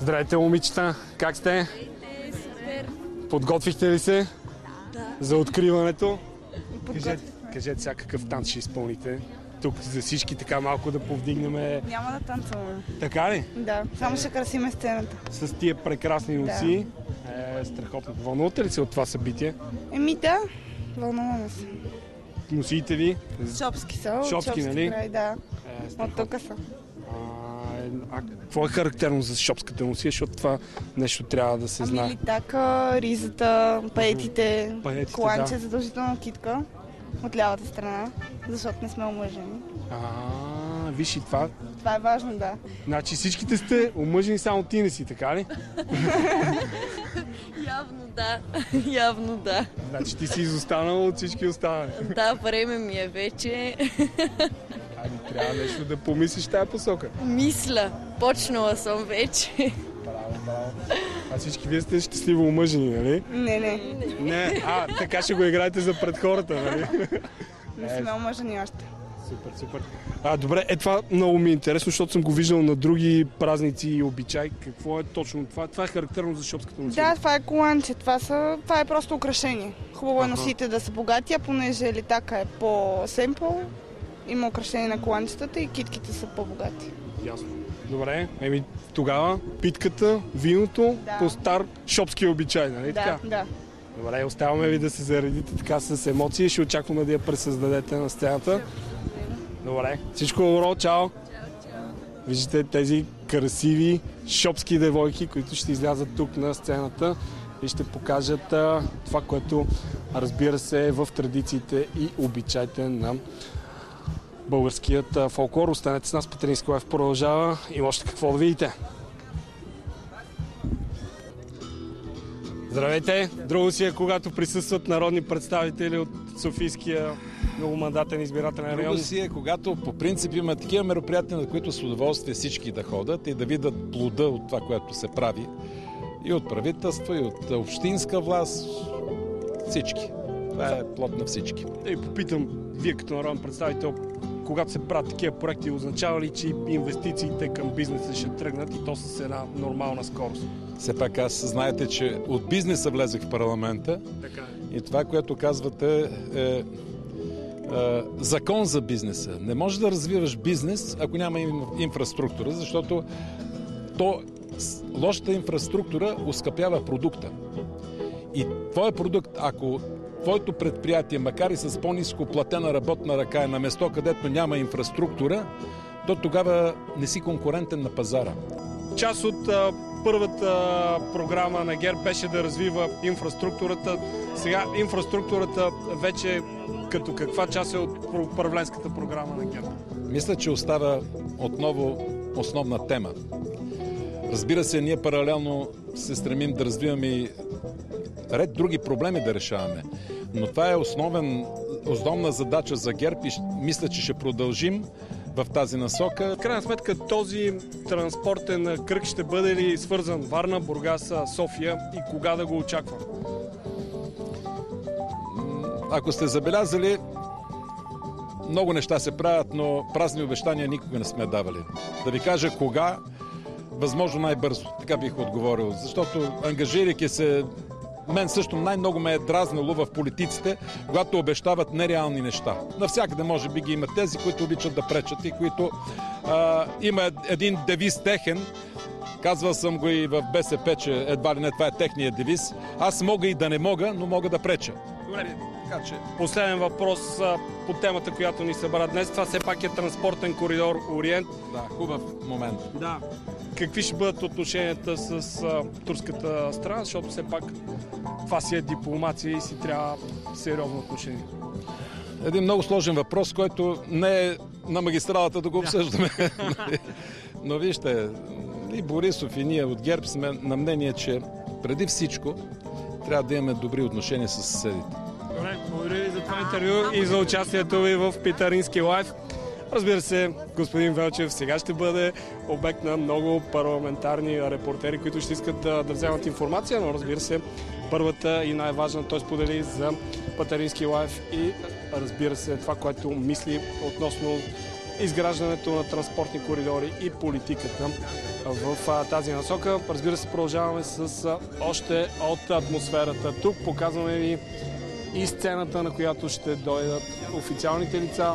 Здравейте, момичета! Как сте? Подготвихте ли се Да. за откриването? Кажете, кажете сега какъв танц ще изпълните. Тук за всички така малко да повдигнем. Няма да танцуваме. Така ли? Да, само ще красиме сцената. С тия прекрасни носи. Е, страхотно. Вълнувате ли се от това събитие? Еми да, вълнуваме се. Носиите ви? Шопски са. Шопски, нали? край, да. Е, От тук са. А, е, а какво е характерно за шопската носия, защото това нещо трябва да се Ами знае. литака, ризата, паетите, Паетите, коланче, да. задължително китка от лявата страна, защото не сме омъжени. А, виж и това. Това е важно, да. Значи всичките сте омъжени, само ти не си, така ли? Явно да. Явно да. Значи ти си изостанал от всички останали. Да, време ми е вече. Трябва нещо да помислиш тази посока. Мисля. Почнала съм вече. Браво, браво. А всички вие сте щастливо омъжени, нали? Не, не, Не, а, така ще го играете за пред хората, нали? не сме омъжени още. Супер, супер. А, добре, е това много ми е интересно, защото съм го виждал на други празници и обичай. Какво е точно това? Това е характерно за шопската носия. Да, това е коланче, това, са, това е просто украшение. Хубаво е носите да са богати, а понеже литака е по-семпъл, има украшение на коланчетата и китките са по-богати. Ясно. Добре, еми тогава питката, виното Да. по стар шопски обичай, нали така? Да, да. Добре, оставаме ви да се заредите така с емоции. Ще очакваме да я пресъздадете на сцената. Добре, всичко добро, чао! Виждате тези красиви шопски девойки, които ще излязат тук на сцената и ще покажат а, това, което разбира се е в традициите и обичаите на българският фолклор. Останете с нас, Петрински лайф продължава. Има още какво да видите. Здравейте! Друго си е, когато присъстват народни представители от Софийския многомандатен избирателен район. Друго си е, когато по принцип има такива мероприятия, на които с удоволствие всички да ходят и да видят плода от това, което се прави. И от правителство, и от общинска власт. Всички. Това е плод на всички. Да ви попитам, вие като народен представител, когато се правят такива проекти, означава ли, че инвестициите към бизнеса ще тръгнат и то с една нормална скорост? Все пак аз знаете, че от бизнеса влезех в парламента Така е. и това, което казвате е, е закон за бизнеса. Не можеш да развиваш бизнес, ако няма инфраструктура, защото то, лошата инфраструктура ускъпява продукта. И твой продукт, ако твоето предприятие, макар и с по-низко платена работна ръка е на место, където няма инфраструктура, то тогава не си конкурентен на пазара. Част от а, първата програма на ГЕРБ беше да развива инфраструктурата. Сега инфраструктурата вече като каква част е от управленската програма на ГЕРБ? Мисля, че остава отново основна тема. Разбира се, ние паралелно се стремим да развиваме и ред други проблеми да решаваме. Но това е основен, основна задача за ГЕРБ и мисля, че ще продължим в тази насока. В крайна сметка този транспортен кръг ще бъде ли свързан Варна, Бургас, София и кога да го очаквам? Ако сте забелязали, много неща се правят, но празни обещания никога не сме давали. Да ви кажа кога, възможно най-бързо. Така бих отговорил. Защото ангажирайки се, мен също най-много ме е дразнило в политиците, когато обещават нереални неща. Навсякъде може би ги има тези, които обичат да пречат и които а, има един девиз техен, Казвал съм го и в БСП, че едва ли не това е техния девиз. Аз мога и да не мога, но мога да преча. Добре, Така че Последен въпрос а, по темата, която ни събра днес. Това все пак е транспортен коридор Ориент. Да, хубав момент. Да. Какви ще бъдат отношенията с а, турската страна, защото все пак това си е дипломация и си трябва сериозно отношение. Един много сложен въпрос, който не е на магистралата да го обсъждаме. Но вижте, и Борисов и ние от ГЕРБ сме на мнение, че преди всичко трябва да имаме добри отношения с съседите. Интервю и за участието ви в Питарински лайф. Разбира се, господин Велчев сега ще бъде обект на много парламентарни репортери, които ще искат да, да вземат информация, но разбира се, първата и най-важна той сподели за Патарински лайф и разбира се това, което мисли относно изграждането на транспортни коридори и политиката в тази насока. Разбира се, продължаваме с още от атмосферата. Тук показваме ви и сцената, на която ще дойдат официалните лица.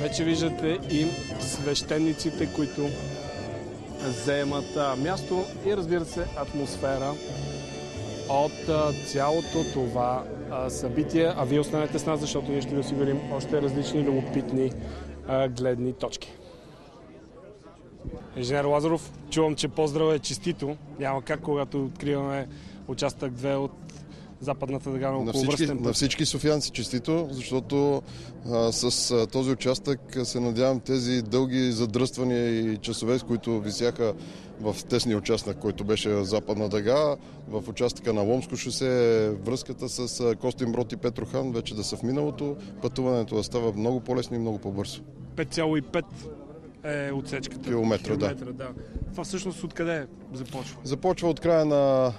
Вече виждате и свещениците, които заемат а, място и разбира се атмосфера от цялото това събитие. А вие останете с нас, защото ние ще ви осигурим още различни любопитни гледни точки. Инженер Лазаров, чувам, че поздрава е честито. Няма как, когато откриваме участък 2 от западната дъга на На околовръстен на път. всички софиянци честито, защото а, с а, този участък се надявам тези дълги задръствания и часове, с които висяха в тесния участък, който беше Западна дъга, в участъка на Ломско шосе, връзката с Костинброд и Петрохан вече да са в миналото, пътуването да става много по-лесно и много по-бързо. 5,5 е отсечката. Километра, да. да. Това всъщност откъде започва? Започва от края на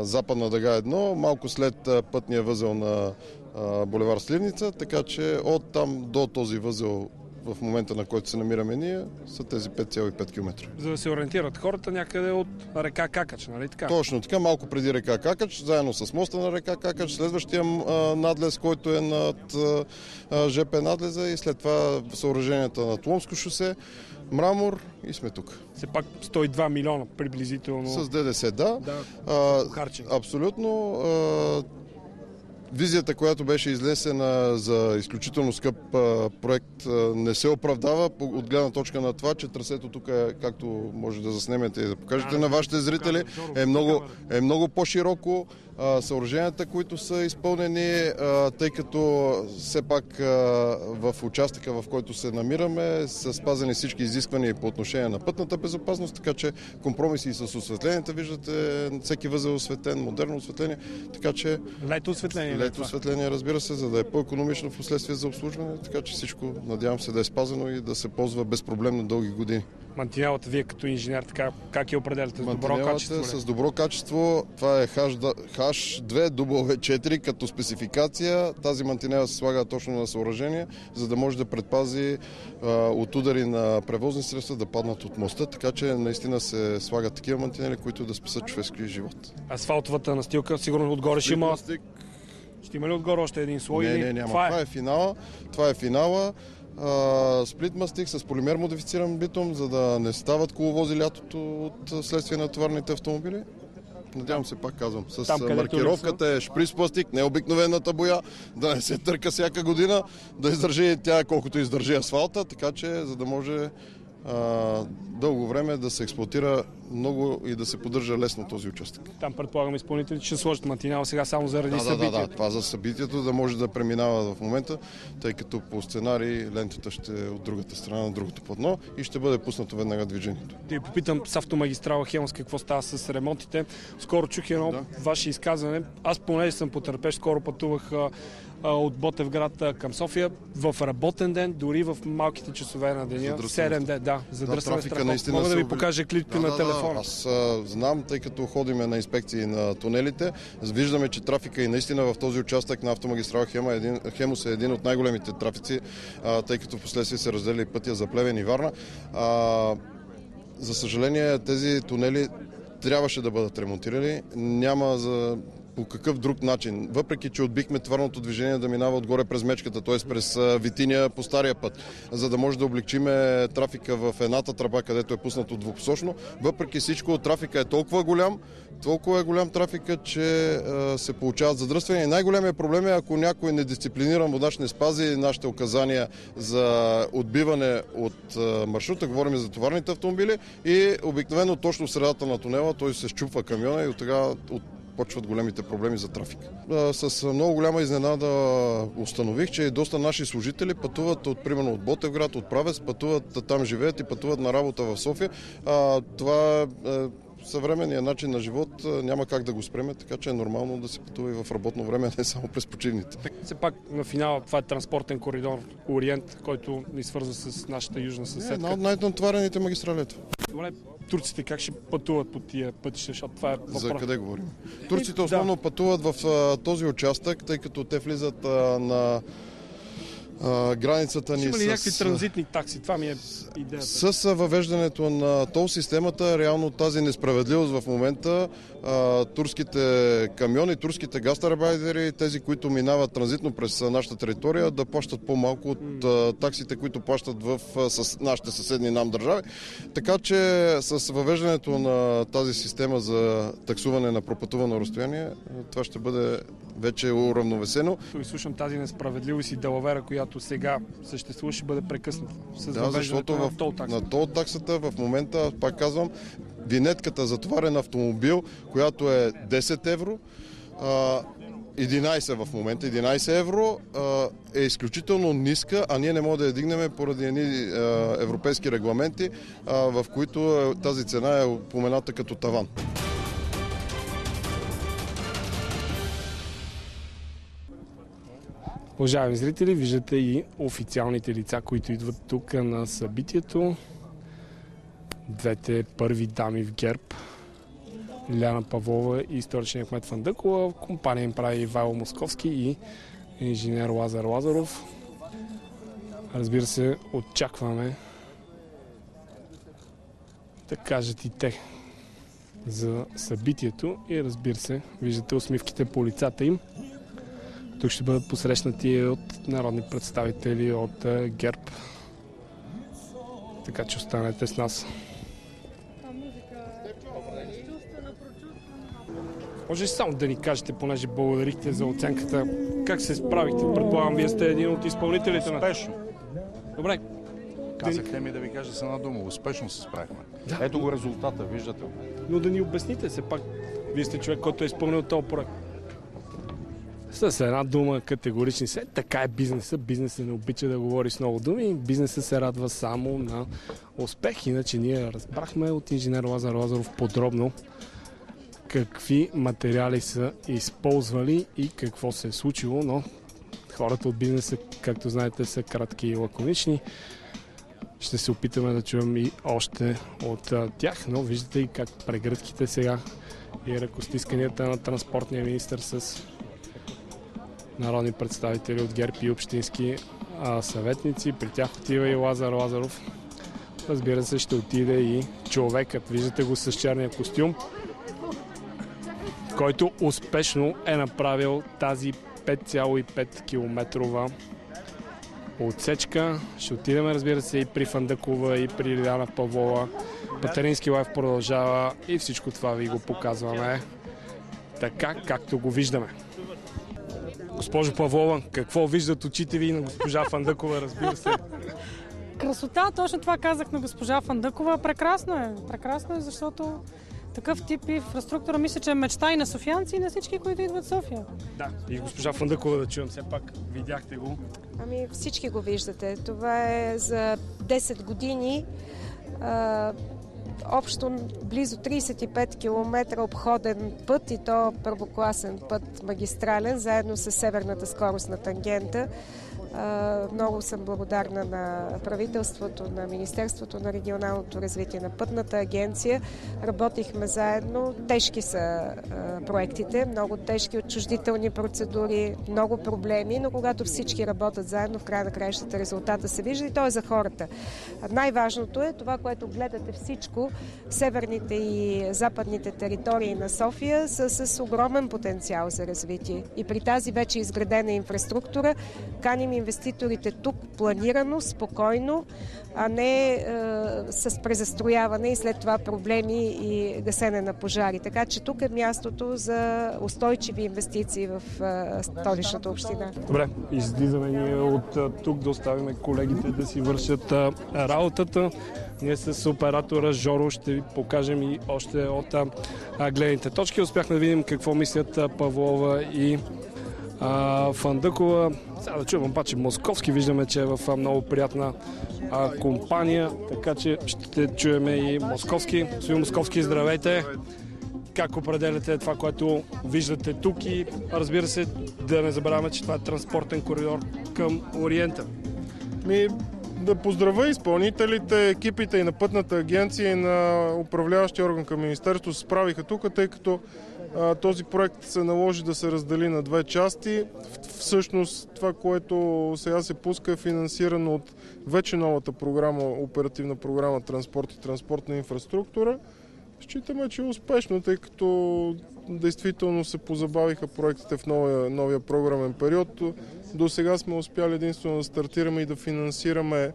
Западна дъга 1, малко след пътния възел на а, булевар Сливница, така че от там до този възел в момента на който се намираме ние са тези 5,5 км. За да се ориентират хората някъде от река Какач, нали така? Точно така, малко преди река Какач, заедно с моста на река Какач, следващия надлез, който е над ЖП надлеза и след това съоръженията на Тломско шосе, мрамор и сме тук. Все пак 102 милиона приблизително. С ДДС, да. Да, А. Абсолютно. А, Визията, която беше излесена за изключително скъп проект, не се оправдава от гледна точка на това, че трасето тук е, както може да заснемете и да покажете Да, на вашите зрители, е много, е много по-широко. Съоръженията, които са изпълнени, тъй като все пак в участъка, в който се намираме, са спазени всички изисквания по отношение на пътната безопасност, така че компромиси и с осветленията, виждате, всеки възел е осветен, модерно осветление, така че Лето осветление. нали лето осветление, разбира се, за да е по-економично в последствие за обслужване, така че всичко, надявам се да е спазено и да се ползва безпроблемно дълги години. Мантинелата, вие като инженер, така, как я определяте? С добро качество? ли? С добро качество. Това е H2 W4 като спецификация. Тази мантинела се слага точно на съоръжение, за да може да предпази а, от удари на превозни средства да паднат от моста. Така че наистина се слагат такива мантинели, които да спасат човешки живот. Асфалтовата настилка, сигурно отгоре ще има. Ще има ли отгоре още един слой? Не, не, няма. Това Това е. е финала. Това е финала. А, сплит мастик с полимер модифициран битум, за да не стават коловози лятото от следствие на товарните автомобили. Надявам се, пак казвам, с Там, маркировката е шприц пластик, не обикновената боя, да не се търка всяка година, да издържи тя колкото издържи асфалта, така че за да може дълго време да се експлуатира много и да се поддържа лесно този участък. Там предполагам изпълнителите ще сложат мантинел сега само заради Да, да, да, събитието. да, това за събитието да може да преминава в момента, тъй като по сценарий лентата ще е от другата страна на другото платно и ще бъде пуснато веднага движението. Да ви попитам с автомагистрала Хемос какво става с ремонтите. Скоро чух едно Да. ваше изказване. Аз понеже съм потърпеш, скоро пътувах от Ботевград към София в работен ден, дори в малките часове на деня. Задръстване. 7 ден, да. Задръстване трафика страхотно. наистина Мога да ви покажа клипите Да, на да, телефона. Да, аз а, знам, тъй като ходиме на инспекции на тунелите, виждаме, че трафика и наистина в този участък на автомагистрала Хема, е един, Хемус е един от най-големите трафици, а, тъй като в последствие се разделя и пътя за Плевен и Варна. А, за съжаление, тези тунели трябваше да бъдат ремонтирани. Няма за по какъв друг начин. Въпреки, че отбихме твърното движение да минава отгоре през мечката, т.е. през Витиния по стария път, за да може да облегчиме трафика в едната тръба, където е пуснато двупосочно. Въпреки всичко, трафика е толкова голям, толкова е голям трафика, че се получават задръствания. И най-големият проблем е, ако някой недисциплиниран водач не спази нашите указания за отбиване от маршрута, говорим за товарните автомобили, и обикновено точно в средата на тунела той се щупва камиона и от тогава от почват големите проблеми за трафик. С много голяма изненада установих, че доста наши служители пътуват от, примерно от Ботевград, от Правец, пътуват там живеят и пътуват на работа в София. Това е съвременният начин на живот няма как да го спреме, така че е нормално да се пътува и в работно време, не само през почивните. Все пак на финала това е транспортен коридор Ориент, който ни свързва с нашата южна Е, съседка. една от най-натоварените магистрали. ето. Добре, турците как ще пътуват по тия пътища, защото това е въпрос. За къде говорим? Турците основно пътуват в този участък, тъй като те влизат на а, границата ни Има ли някакви с... транзитни такси? Това ми е идеята. С въвеждането на тол системата, реално тази несправедливост в момента, а, турските камиони, турските гастарбайдери, тези, които минават транзитно през нашата територия, да плащат по-малко от а, таксите, които плащат в с нашите съседни нам държави. Така че с въвеждането на тази система за таксуване на пропътувано разстояние, това ще бъде вече уравновесено. И слушам тази несправедливост и делавера, която сега съществува, ще бъде прекъсната. С Да, защото на в, тол такса. на тол таксата в момента, пак казвам, винетката за товарен автомобил, която е 10 евро, а, 11 в момента, 11 евро е изключително ниска, а ние не можем да я дигнем поради едни европейски регламенти, в които а, тази цена е упомената като таван. Уважаеми зрители, виждате и официалните лица, които идват тук на събитието. Двете първи дами в ГЕРБ. Лиляна Павлова и столичния кмет Фандъкова. Компания им прави Ивайло Московски и инженер Лазар Лазаров. Разбира се, очакваме да кажат и те за събитието и разбира се, виждате усмивките по лицата им. Тук ще бъдат посрещнати от народни представители от ГЕРБ. Така че останете с нас. Може ли само да ни кажете, понеже благодарихте за оценката, как се справихте? Предполагам, вие сте един от изпълнителите на... Успешно. Добре, Казахте ми да ви кажа с една дума. Успешно се справихме. Да. Ето го резултата, виждате но да ни обясните все пак. Вие сте човек, който е изпълнил този проект. С една дума категорични се. Така е бизнеса. Бизнесът не обича да говори с много думи. Бизнесът се радва само на успех. Иначе ние разбрахме от инженер Лазар Лазаров подробно какви материали са използвали и какво се е случило, но хората от бизнеса, както знаете, са кратки и лаконични. Ще се опитаме да чуем и още от тях, но виждате и как прегръдките сега и ръкостисканията на транспортния министр с народни представители от ГЕРБ и общински съветници. При тях отива и Лазар Лазаров. Разбира се, ще отиде и човекът. Виждате го с черния костюм, който успешно е направил тази 5,5 километрова отсечка. Ще отидем, разбира се, и при Фандъкова, и при Лиляна Павлова. Патерински лайф продължава и всичко това ви го показваме така, както го виждаме. Госпожо Павлова, какво виждат очите ви на госпожа Фандъкова, разбира се? Красота, точно това казах на госпожа Фандъкова. Прекрасно е. Прекрасно е, защото такъв тип инфраструктура мисля, че е мечта и на софиянци, и на всички, които идват в София. Да, и госпожа Фандъкова да чуем, все пак видяхте го. Ами всички го виждате. Това е за 10 години общо близо 35 км обходен път и то първокласен път магистрален, заедно с северната скорост на тангента. Много съм благодарна на правителството, на Министерството на регионалното развитие, на Пътната агенция. Работихме заедно. Тежки са проектите, много тежки отчуждителни процедури, много проблеми, но когато всички работят заедно, в края на краищата резултата се вижда и то е за хората. Най-важното е това, което гледате всичко. Северните и западните територии на София са с огромен потенциал за развитие. И при тази вече изградена инфраструктура каним инвеститорите тук планирано, спокойно, а не е, с презастрояване и след това проблеми и гасене на пожари. Така че тук е мястото за устойчиви инвестиции в е, столичната община. Добре, излизаме ние от а, тук да оставим колегите да си вършат а, работата. Ние с оператора Жоро ще ви покажем и още от а, а, гледните точки. Успяхме да видим какво мислят Павлова и а, Фандъкова. Сега да чуем обаче Московски. Виждаме, че е в много приятна а, компания, така че ще чуем и Московски. Господин Московски, здравейте! как определяте това, което виждате тук и разбира се да не забравяме, че това е транспортен коридор към Ориента. Ми, да поздравя изпълнителите, екипите и на пътната агенция и на управляващия орган към Министерството се справиха тук, тъй като този проект се наложи да се раздели на две части. Всъщност това, което сега се пуска е финансирано от вече новата програма, оперативна програма Транспорт и транспортна инфраструктура. Считаме, че е успешно, тъй като действително се позабавиха проектите в новия, новия програмен период. До сега сме успяли единствено да стартираме и да финансираме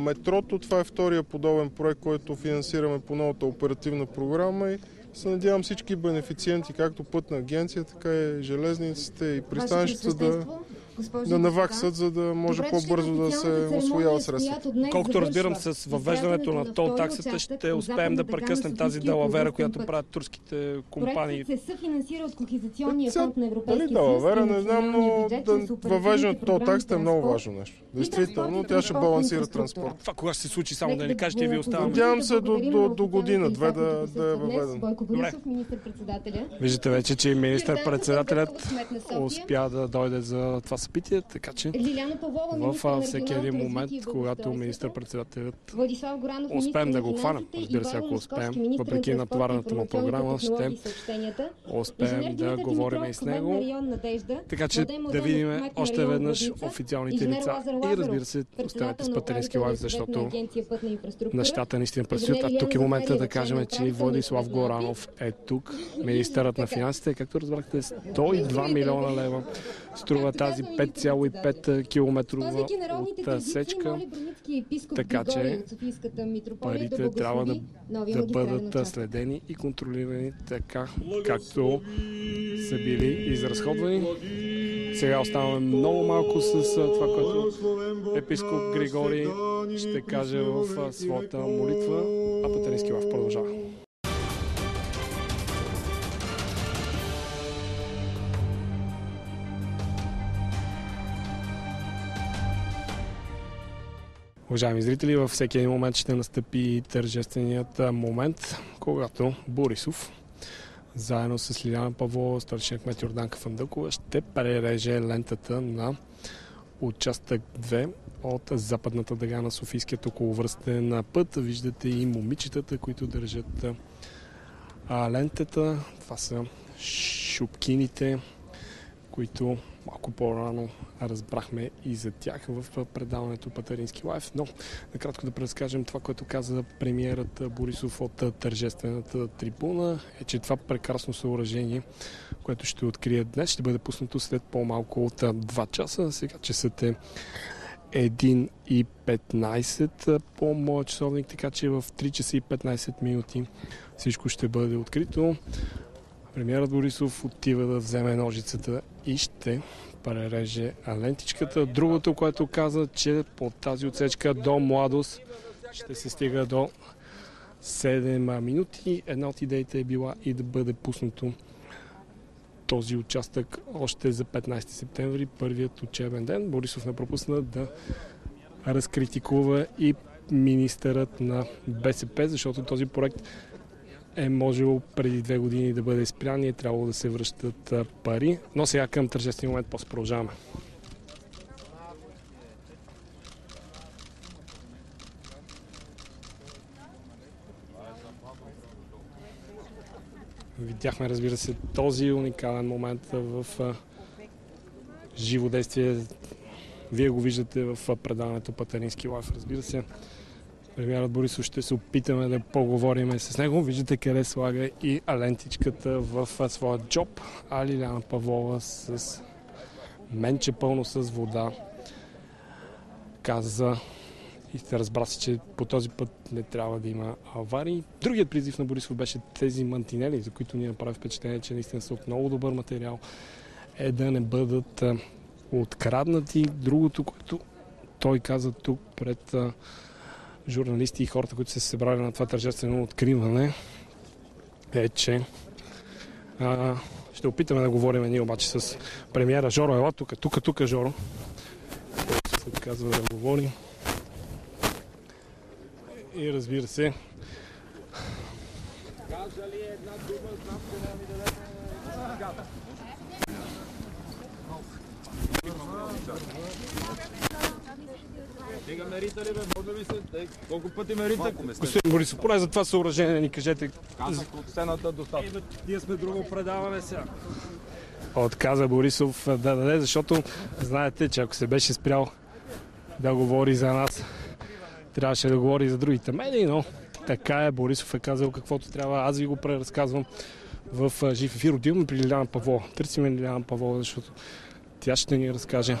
метрото. Това е втория подобен проект, който финансираме по новата оперативна програма и се надявам всички бенефициенти, както пътна агенция, така и железниците и пристанищата да, да наваксат, за да може по-бързо да се освояват средства. Колкото разбирам, с въвеждането на тол таксата ще успеем да прекъснем тази далавера, която правят турските компании. Проектът се съфинансира от Кохезационния Ця- фонд на Европейския Дали далавера, не знам, но въвеждането на програми таксата е много важно нещо. Действително, тя ще балансира транспорт. Това кога ще се случи, само да ни кажете ви оставаме. Надявам се до, година, две да, да е въведен. Бойко Борисов, министър-председателя. Виждате вече, че и министър-председателят успя да дойде за това събитие, така че в всеки един момент, развитие когато министър-председателят успеем да го хванем, разбира се, ако успеем, въпреки натоварената му програма, ще успеем да говорим и с него. Така че да видим още веднъж официалните лица и разбира се останете с съвет на защото нещата наистина предстоят. А тук е момента да кажем, че Владислав Горанов е тук, министърът на финансите. Както разбрахте, 102 милиона лева. струва тази 5,5 километрова Спазвайки народните от традиции, сечка. моли броницки епископ Така че Парите трябва да, да бъдат следени и контролирани така, както са били изразходвани. Сега оставаме много малко с а, това, което епископ Григорий ще каже в а, своята молитва, а Патерински лав продължава. Уважаеми зрители, във всеки един момент ще настъпи тържественият момент, когато Борисов заедно с Лиляна Павлова, старшина кмет Йорданка Фандъкова, ще пререже лентата на участък 2 от западната дъга на Софийският околовръстен път. Виждате и момичетата, които държат лентата. Това са шупкините, които малко по-рано разбрахме и за тях в предаването Патарински лайф. Но накратко да преразкажем това, което каза премиерът Борисов от тържествената трибуна, е, че това прекрасно съоръжение, което ще открие днес, ще бъде пуснато след по-малко от 2 часа. Сега часът е 1 и 15 по моя часовник, така че в 3 часа и 15 минути всичко ще бъде открито. Премьерът Борисов отива да вземе ножицата и ще пререже лентичката. Другото, което каза, че по тази отсечка до младост ще се стига до 7 минути. Една от идеите е била и да бъде пуснато този участък още за 15 септември, първият учебен ден. Борисов не пропусна да разкритикува и министърът на БСП, защото този проект е можело преди две години да бъде спрян и е трябвало да се връщат пари. Но сега към тържествения момент после продължаваме. Видяхме, разбира се, този уникален момент в а, живо действие. Вие го виждате в предаването Патерински лайф, разбира се. Премьерът Борисов ще се опитаме да поговорим с него. Виждате къде слага и лентичката в своя джоб, а Лиляна Павлова с менче пълно с вода каза и се разбра се, че по този път не трябва да има аварии. Другият призив на Борисов беше тези мантинели, за които ни направи впечатление, че наистина са от много добър материал, е да не бъдат откраднати. Другото, което той каза тук пред журналисти и хората, които се събрали на това тържествено откриване, е, че а, ще опитаме да говорим ние обаче с премиера Жоро. Ела тук, тук, тук, Жоро. Който се отказва да говори. И разбира се, Сега мерите ли бе, може ли се? Колко пъти мерите? Господин Борисов, поне за това съоръжение ни кажете. Казах от сцената достатъчно. Ние сме друго предаване сега. Отказа Борисов да даде, защото знаете, че ако се беше спрял да говори за нас, трябваше да говори за другите медии, но така е. Борисов е казал каквото трябва. Аз ви го преразказвам в жив ефир. Отиваме при Лиляна Павлова. Търсиме Лиляна Павлова, защото тя ще ни разкаже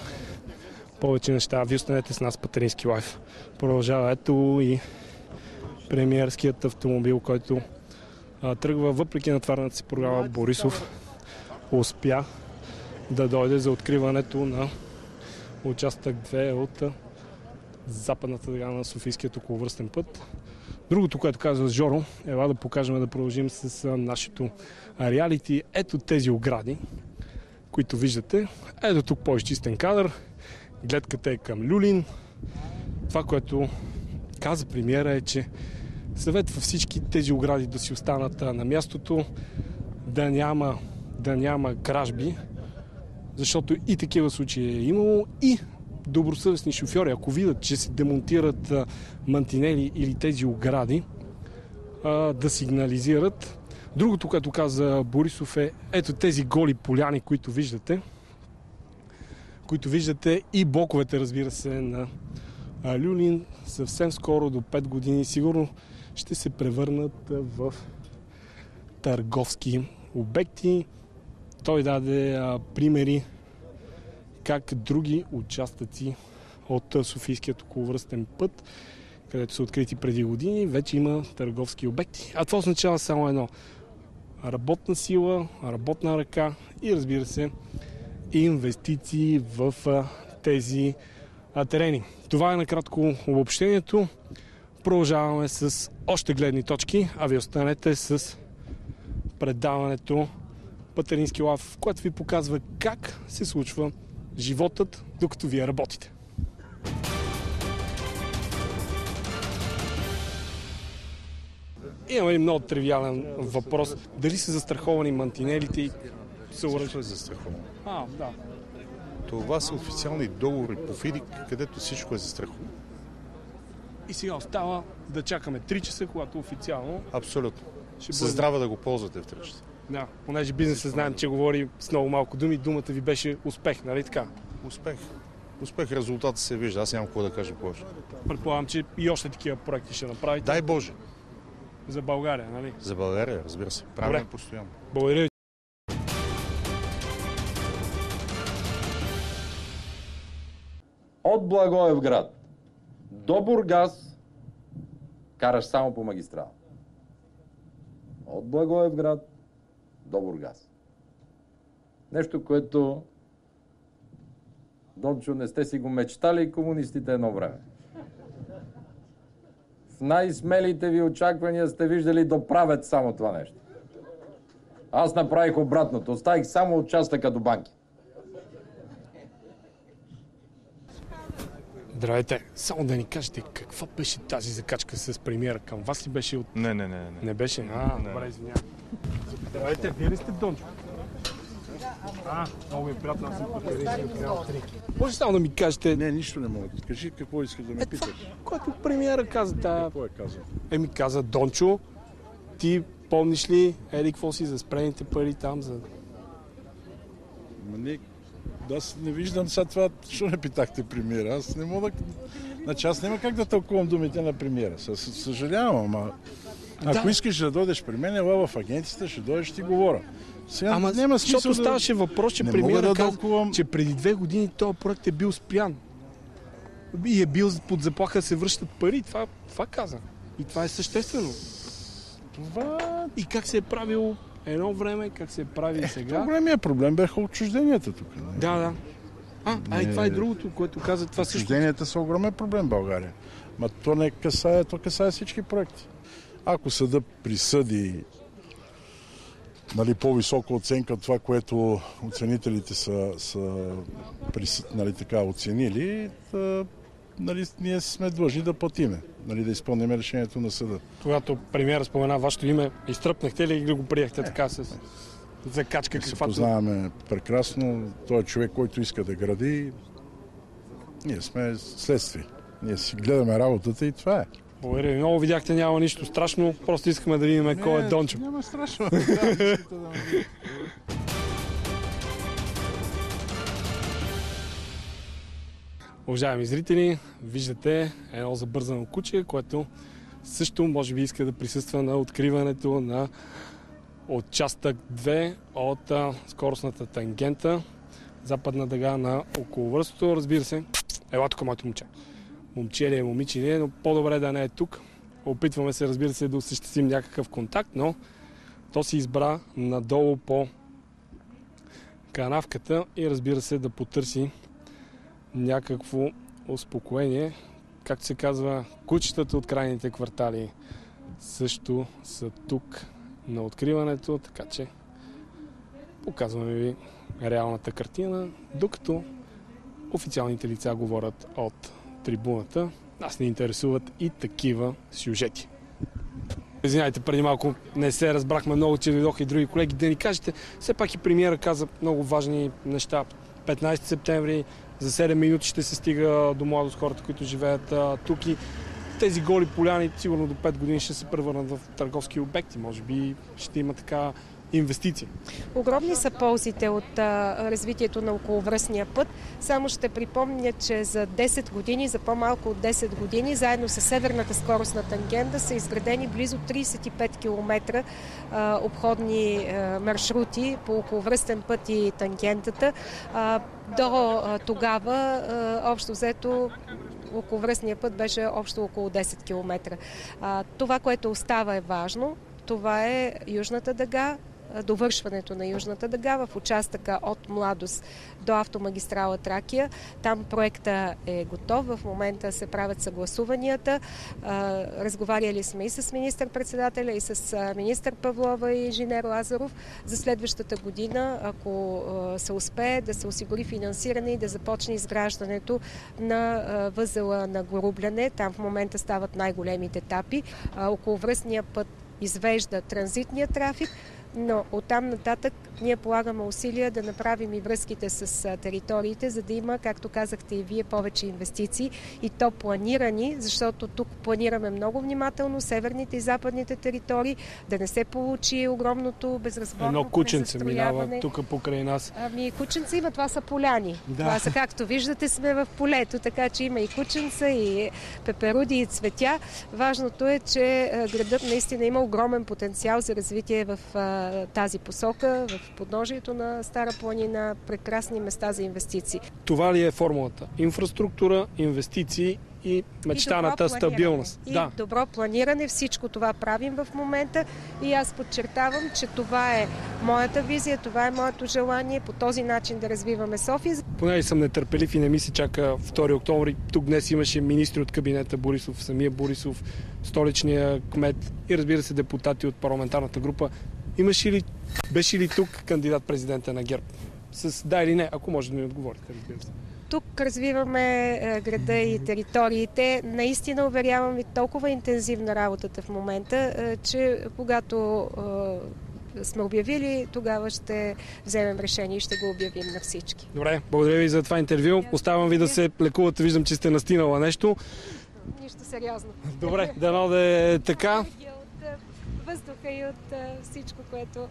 повече неща. Вие останете с нас Патерински лайф. Продължава ето и премиерският автомобил, който а, тръгва въпреки натварната си програма Борисов успя да дойде за откриването на участък 2 от западната дъга на Софийският околовръстен път. Другото, което казва Жоро, ела да покажем да продължим с нашето реалити. Ето тези огради, които виждате. Ето тук по-изчистен кадър. Гледката е към Люлин. Това, което каза премиера е, че съветва всички тези огради да си останат на мястото, да няма, да няма кражби, защото и такива случаи е имало и добросъвестни шофьори, ако видят, че се демонтират мантинели или тези огради, да сигнализират. Другото, което каза Борисов е, ето тези голи поляни, които виждате, които виждате и боковете, разбира се, на Люлин, съвсем скоро, до 5 години, сигурно ще се превърнат в търговски обекти. Той даде примери как други участъци от Софийският околовръстен път, където са открити преди години, вече има търговски обекти. А това означава само едно. Работна сила, работна ръка и разбира се инвестиции в тези терени. Това е накратко обобщението. Продължаваме с още гледни точки, а ви останете с предаването Патерински лав, което ви показва как се случва животът, докато вие работите. Имаме един много тривиален въпрос. Дали са застраховани мантинелите и Защо е застраховано? А, да. Това са официални договори по ФИДИК, където всичко е застраховано. И сега остава да чакаме 3 часа, когато официално Абсолютно. ще бъде... здраве да го ползвате в тръчета. Да, понеже бизнесът знаем, че говори с много малко думи, думата ви беше успех, нали така? Успех. Успех, резултатът се вижда. Аз нямам какво да кажа повече. Предполагам, че и още такива проекти ще направите. Дай Боже. За България, нали? За България, разбира се. Правим постоянно. Благодаря От Благоевград до Бургас караш само по магистрала. От Благоевград до Бургас. Нещо, което Дончо не сте си го мечтали комунистите едно време. В най-смелите ви очаквания сте виждали да само това нещо. Аз направих обратното. Оставих само участъка до банки. Здравейте, само да ни кажете каква беше тази закачка с премиера към вас ли беше от... Не, не, не. не. Не беше? А, Не. добре, извинявам. Здравейте, вие ли сте Дончо? А, много ми е приятно, аз съм 3. Може само да ми кажете... Не, нищо не мога. Кажи какво искаш да ме питаш. което премиера каза, да... Какво е казал? Еми каза, Дончо, ти помниш ли, еди, какво си за спрените пари там, за... Ма не, аз не виждам сега това, що не питахте премиера. Аз не мога да... Значи аз няма как да тълкувам думите на премиера. Съ- съ- Съжалявам, ама ако Да. искаш да дойдеш при мен, ела в агенцията, ще дойдеш и ти говоря. Сега Ама, няма смисъл защото да... ставаше въпрос, че премиера да каза, че преди две години този проект е бил спрян. И е бил под заплаха да се връщат пари. Това, това каза. И това е съществено. Това... И как се е правил едно време, как се прави сега. Големия проблем бяха отчужденията тук. не? Да, да. А, а и Не. това е другото, което каза. Това също. Отчужденията са огромен проблем в България. Ма то не касае, то касае всички проекти. Ако съда присъди нали, по-висока оценка от това, което оценителите са, са нали, така, оценили, да, нали, ние сме длъжни да платиме, нали, да изпълним решението на съда. Когато премиера спомена вашето име, изтръпнахте ли или го приехте така с закачка Се каквато... познаваме прекрасно. Той е човек, който иска да гради. Ние сме следствие. Ние си гледаме работата и това е. Благодаря ви много. Видяхте, няма нищо страшно. Просто искаме да видим кой е Дончо. Няма страшно. Уважаеми зрители, виждате едно забързано куче, което също може би иска да присъства на откриването на участък 2 от скоростната тангента, западна дъга на околовръстото. Разбира се, ела тук, моето момче. Момче ли е, момиче ли е, но по-добре да не е тук. Опитваме се, разбира се, да осъществим някакъв контакт, но то си избра надолу по канавката и разбира се да потърси някакво успокоение. Както се казва, кучетата от крайните квартали също са тук на откриването, така че показваме ви реалната картина, докато официалните лица говорят от трибуната. Нас не интересуват и такива сюжети. Извинявайте, преди малко не се разбрахме много, че дойдоха и други колеги. Да ни кажете, все пак и премиера каза много важни неща. 15 септември, за 7 минути ще се стига до младост хората, които живеят тук и тези голи поляни сигурно до 5 години ще се превърнат в търговски обекти. Може би ще има така инвестиции. Огромни са ползите от развитието на околовръстния път. Само ще припомня, че за 10 години, за по-малко от 10 години, заедно с северната скоростна тангента са изградени близо 35 км обходни маршрути по околовръстен път и тангентата. До тогава, общо взето, околовръстния път беше общо около 10 км. Това, което остава е важно. Това е Южната дъга, довършването на Южната дъга в участъка от Младост до автомагистрала Тракия. Там проекта е готов. В момента се правят съгласуванията. Разговаряли сме и с министър-председателя, и с министър Павлова и инженер Лазаров за следващата година, ако се успее да се осигури финансиране и да започне изграждането на възела на Горубляне. Там в момента стават най-големите етапи. Околовръстния път извежда транзитния трафик, но оттам нататък ние полагаме усилия да направим и връзките с териториите, за да има, както казахте и вие, повече инвестиции и то планирани, защото тук планираме много внимателно северните и западните територии, да не се получи огромното безразборно Едно кученце минава тук покрай нас. Ами кученца има, това са поляни. Да. Това са, както виждате, сме в полето, така че има и кученца, и пеперуди, и цветя. Важното е, че градът наистина има огромен потенциал за развитие в тази посока, в подножието на Стара планина, прекрасни места за инвестиции. Това ли е формулата? Инфраструктура, инвестиции и мечтаната и стабилност. И да. добро планиране, всичко това правим в момента и аз подчертавам, че това е моята визия, това е моето желание по този начин да развиваме София. Понеже съм нетърпелив и не ми се чака 2 октомври, тук днес имаше министри от кабинета Борисов, самия Борисов, столичния кмет и разбира се депутати от парламентарната група. Имаше ли, беше ли тук кандидат президента на ГЕРБ? С да или не, ако може да ми отговорите, разбира се. Тук развиваме града и териториите. Наистина, уверявам ви, толкова интензивна работата в момента, че когато сме обявили, тогава ще вземем решение и ще го обявим на всички. Добре, благодаря ви за това интервю. Оставам ви да се лекувате. Виждам, че сте настинала нещо. Нищо сериозно. Добре, дано да е така. Въздуха и от всичко, което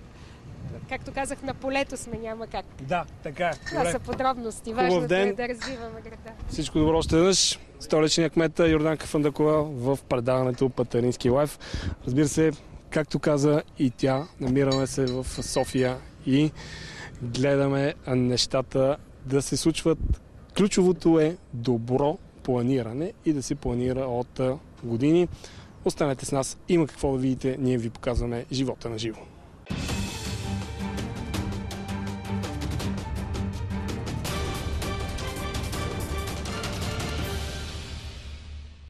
както казах, на полето сме, няма как. Да, така е. Това са подробности. Важното ден. е да развиваме града. Всичко добро още веднъж. Столичният кмет Йорданка Фандакова в предаването Патерински лайф. Разбира се, както каза и тя, намираме се в София и гледаме нещата да се случват. Ключовото е добро планиране и да се планира от години. Останете с нас. Има какво да видите. Ние ви показваме живота на живо.